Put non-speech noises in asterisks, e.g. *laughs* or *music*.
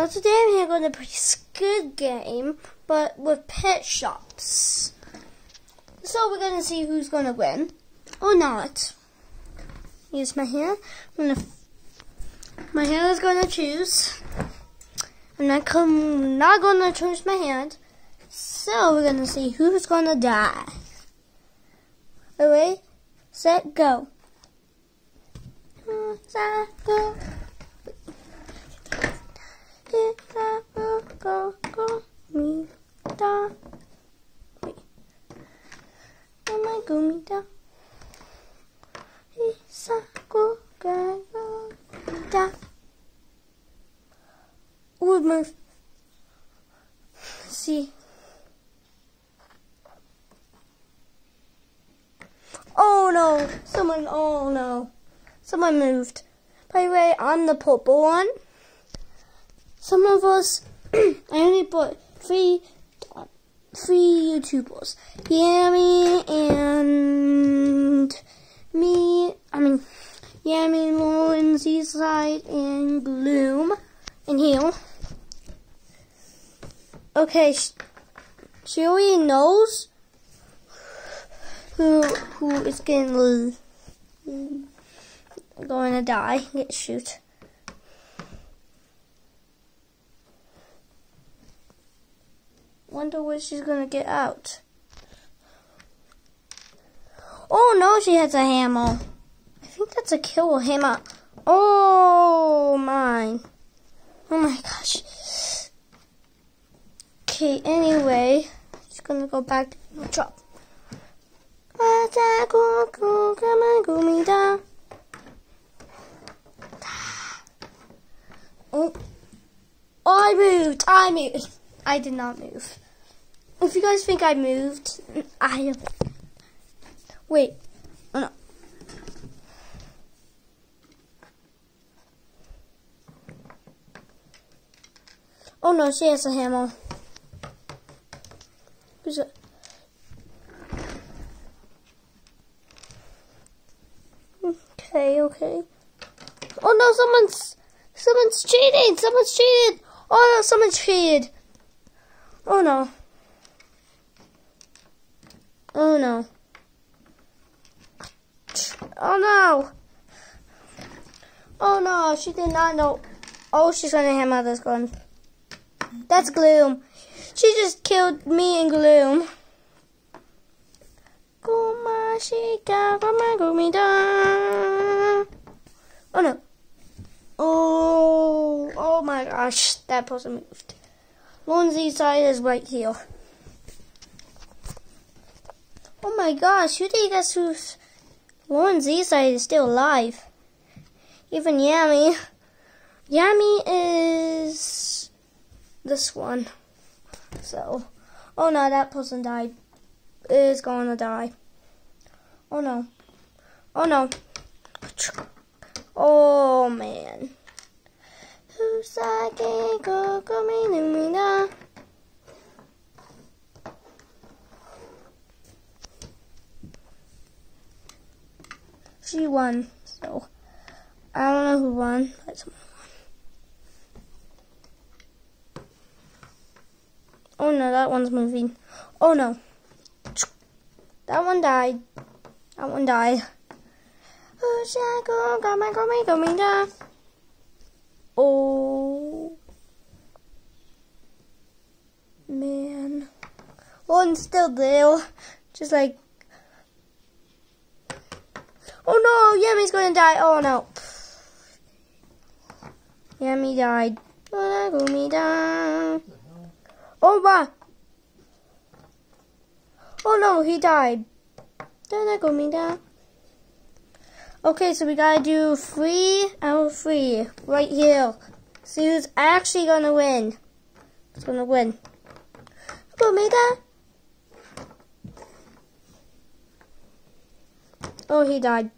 So today I'm going to play a Squid Game, but with pet shops. So we're going to see who's going to win, or not. Use my hand. I'm gonna, my hand is going to choose. And I'm not, going to choose my hand. So we're going to see who's going to die. Ready, set, go. Set, go, go, go, mi, da. Wait. Oh my go, mi, da. Isa, go, go, go, mi, da. Ooh, move. See. Oh no! Someone, oh no. Someone moved. By the way, I'm the purple one. Some of us, *clears throat* I only put three, three YouTubers. Yammy and me, I mean, Yammy, and Lauren, Seaside, and Gloom, and Heal. Okay, she already knows who who is getting going to die, get shoot. Wonder where she's gonna get out. Oh no, she has a hammer. I think that's a kill hammer. Oh my. Oh my gosh. Okay, anyway, she's gonna go back to the drop. Oh, I moved. I moved. I did not move. If you guys think I moved, I wait. Oh, no. Oh no, she has a hammer. Who's? Okay, okay. Oh no, someone's someone's cheating! Someone's cheated! Oh no, someone's cheated! Oh no. Oh no. Oh no. Oh no, she did not know. Oh, she's gonna hammer this gun. That's Gloom. She just killed me and Gloom. Oh no. Oh, oh my gosh, that person moved. Lindsay's side is right here. Oh my gosh, who did guess who's Lauren's side is still alive? Even Yammy. *laughs* Yammy is this one. So, oh no, that person died. Is going to die. Oh no. Oh no. Oh man. She won, so I don't know who won, but someone won. Oh no, that one's moving. Oh no. That one died. That one died. Oh. Oh. Man. Oh, one's still there. Just like. Oh no, Yammy's gonna die. Oh no. Yammy died. Oh me down. Oh my. Oh no, he died. Down. Okay, so we gotta do three out of three right here. See who's actually gonna win. Who's gonna win? Omega? Oh, he died.